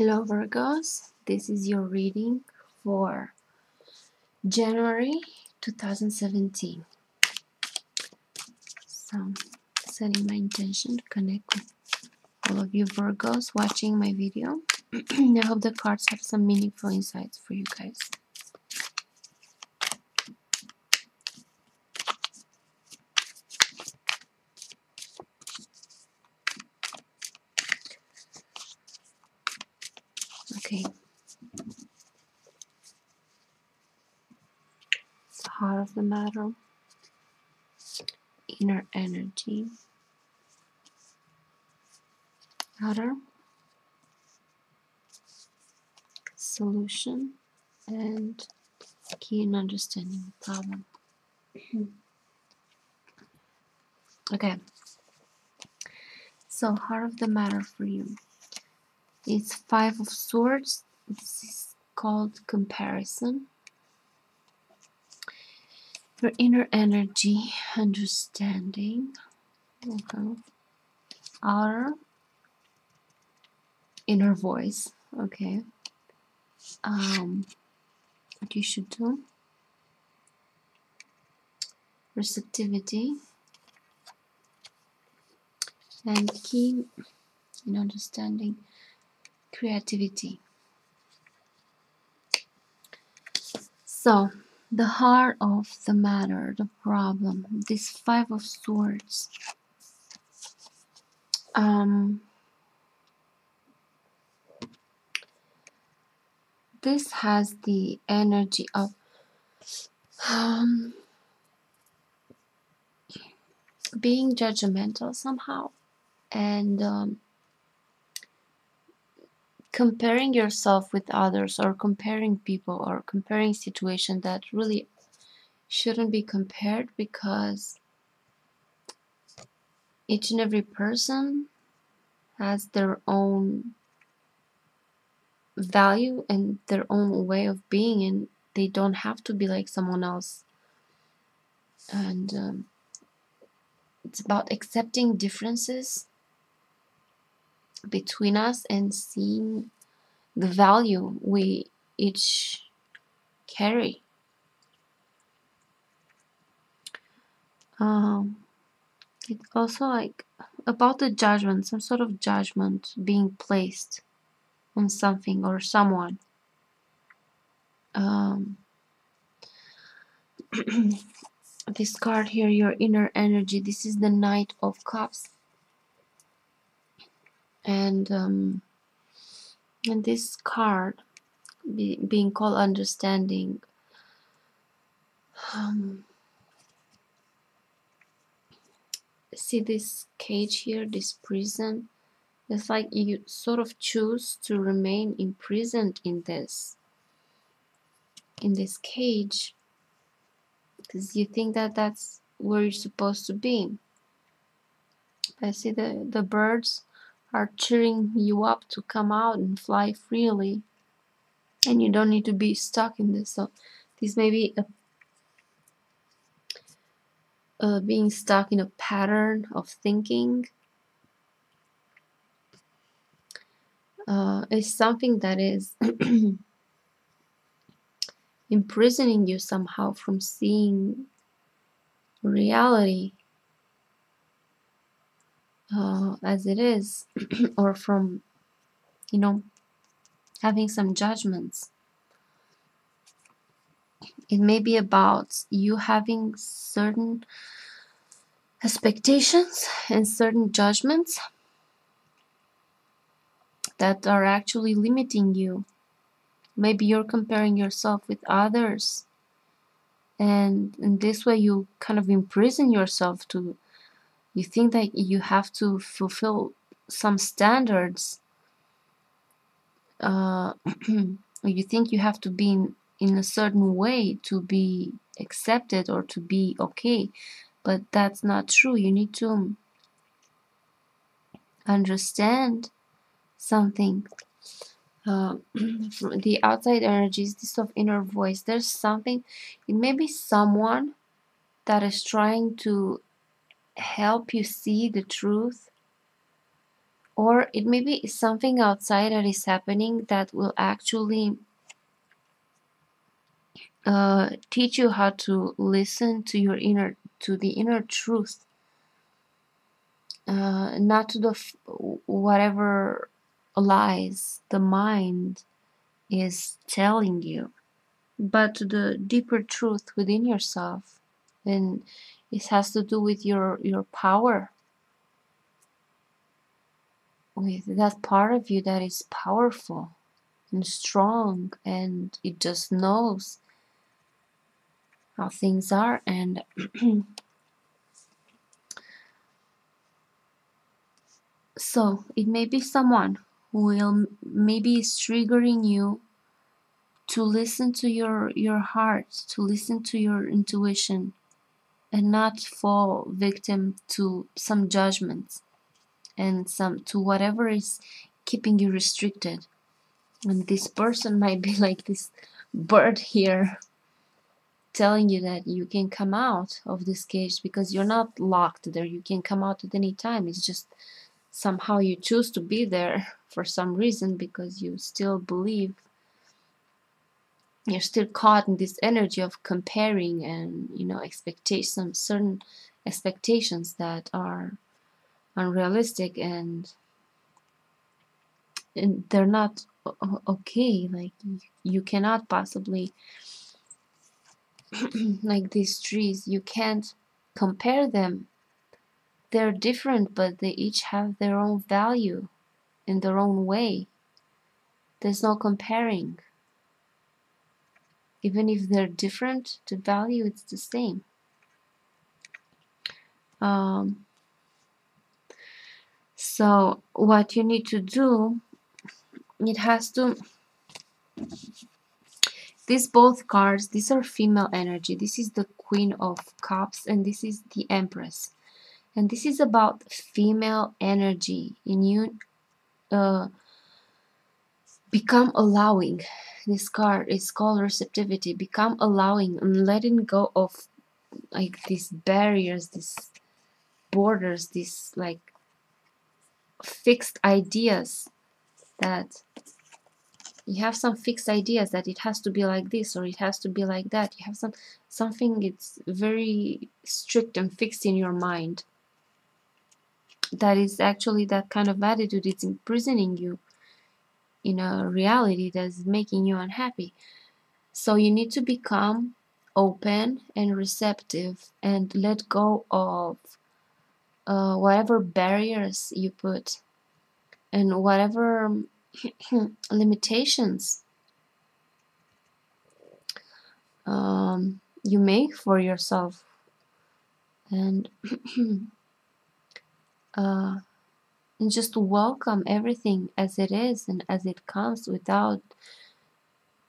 Hello Virgos, this is your reading for January 2017. So, setting my intention to connect with all of you Virgos watching my video. I hope the cards have some meaningful insights for you guys. The heart of the matter, inner energy, outer solution, and key in understanding the problem. okay. So, heart of the matter for you. It's Five of Swords. This is called comparison. Your inner energy, understanding. Okay. Outer inner voice. Okay. Um, what you should do. Receptivity and key in understanding creativity. So, the heart of the matter, the problem, this Five of Swords. Um, this has the energy of um, being judgmental somehow and um, comparing yourself with others or comparing people or comparing situations that really shouldn't be compared because each and every person has their own value and their own way of being and they don't have to be like someone else. And um, it's about accepting differences between us and seeing the value we each carry. Um, it's also like about the judgment, some sort of judgment being placed on something or someone. Um, this card here, your inner energy, this is the Knight of Cups and um, and this card be, being called understanding um, see this cage here this prison? It's like you sort of choose to remain imprisoned in this in this cage because you think that that's where you're supposed to be. I see the the birds are cheering you up to come out and fly freely. And you don't need to be stuck in this. So this may be a, uh, being stuck in a pattern of thinking. Uh, is something that is imprisoning you somehow from seeing reality uh, as it is or from you know having some judgments. It may be about you having certain expectations and certain judgments that are actually limiting you. Maybe you're comparing yourself with others and in this way you kind of imprison yourself to you think that you have to fulfill some standards uh, you think you have to be in, in a certain way to be accepted or to be okay but that's not true. You need to understand something. Uh, the outside energies this of inner voice. There's something it may be someone that is trying to help you see the truth or it may be something outside that is happening that will actually uh, teach you how to listen to your inner to the inner truth. Uh, not to the whatever lies the mind is telling you but to the deeper truth within yourself and it has to do with your your power. With that part of you that is powerful and strong and it just knows how things are and so it may be someone who will maybe is triggering you to listen to your your heart to listen to your intuition and not fall victim to some judgments and some to whatever is keeping you restricted. And this person might be like this bird here telling you that you can come out of this cage because you're not locked there. You can come out at any time. It's just somehow you choose to be there for some reason because you still believe you're still caught in this energy of comparing and you know expectations certain expectations that are unrealistic and and they're not okay. Like you cannot possibly like these trees you can't compare them. They're different but they each have their own value in their own way. There's no comparing even if they're different the value it's the same. Um, so what you need to do it has to these both cards these are female energy. This is the queen of cups and this is the empress. And this is about female energy in you uh, become allowing. This card is called receptivity. Become allowing and letting go of like these barriers these borders these like fixed ideas that you have some fixed ideas that it has to be like this or it has to be like that. You have some something it's very strict and fixed in your mind. That is actually that kind of attitude it's imprisoning you in a reality that's making you unhappy. So you need to become open and receptive and let go of uh, whatever barriers you put and whatever limitations um, you make for yourself. And uh, and just welcome everything as it is and as it comes without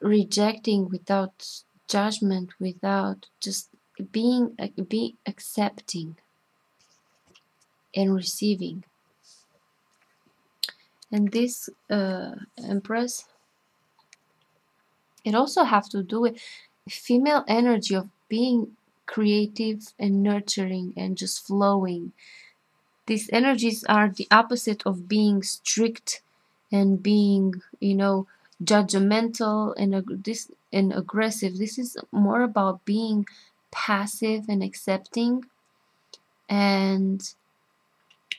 rejecting without judgment without just being be accepting and receiving. And this uh, empress it also have to do with female energy of being creative and nurturing and just flowing these energies are the opposite of being strict and being you know judgmental and ag- this and aggressive. This is more about being passive and accepting and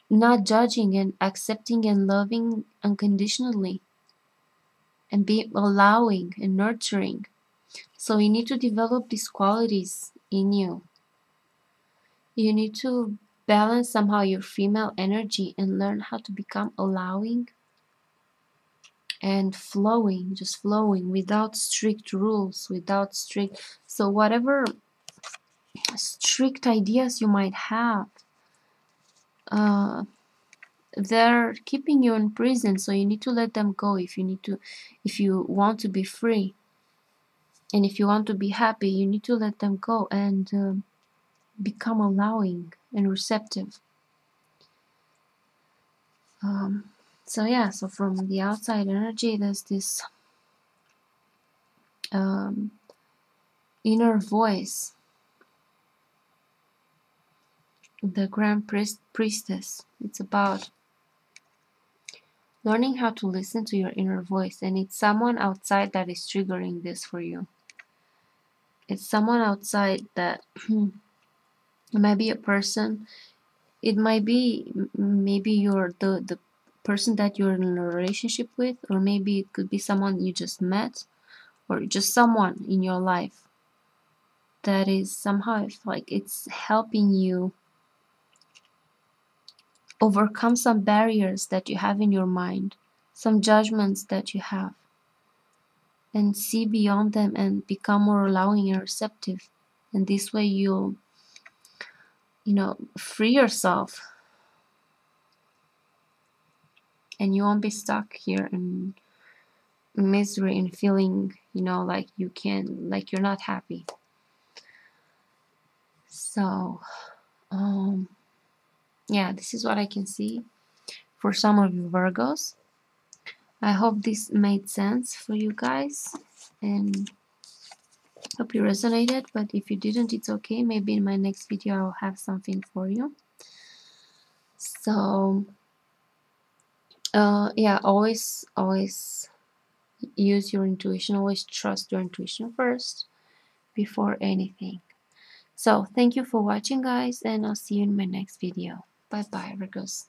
not judging and accepting and loving unconditionally and be allowing and nurturing. So you need to develop these qualities in you. You need to balance somehow your female energy and learn how to become allowing and flowing just flowing without strict rules without strict so whatever strict ideas you might have uh, they're keeping you in prison so you need to let them go if you need to if you want to be free. And if you want to be happy you need to let them go and uh, become allowing and receptive. Um, so yeah so from the outside energy there's this um, inner voice. The grand priest, priestess. It's about learning how to listen to your inner voice and it's someone outside that is triggering this for you. It's someone outside that it might be a person it might be maybe you're the the person that you're in a relationship with or maybe it could be someone you just met or just someone in your life that is somehow like it's helping you overcome some barriers that you have in your mind, some judgments that you have, and see beyond them and become more allowing and receptive. And this way you'll, you know, free yourself. And you won't be stuck here in misery and feeling, you know, like you can, like you're not happy. So, um, yeah this is what I can see for some of you Virgos. I hope this made sense for you guys. And hope you resonated but if you didn't it's okay. Maybe in my next video I'll have something for you. So uh, yeah always always use your intuition. Always trust your intuition first before anything. So thank you for watching guys and I'll see you in my next video. Bye bye, Virgos.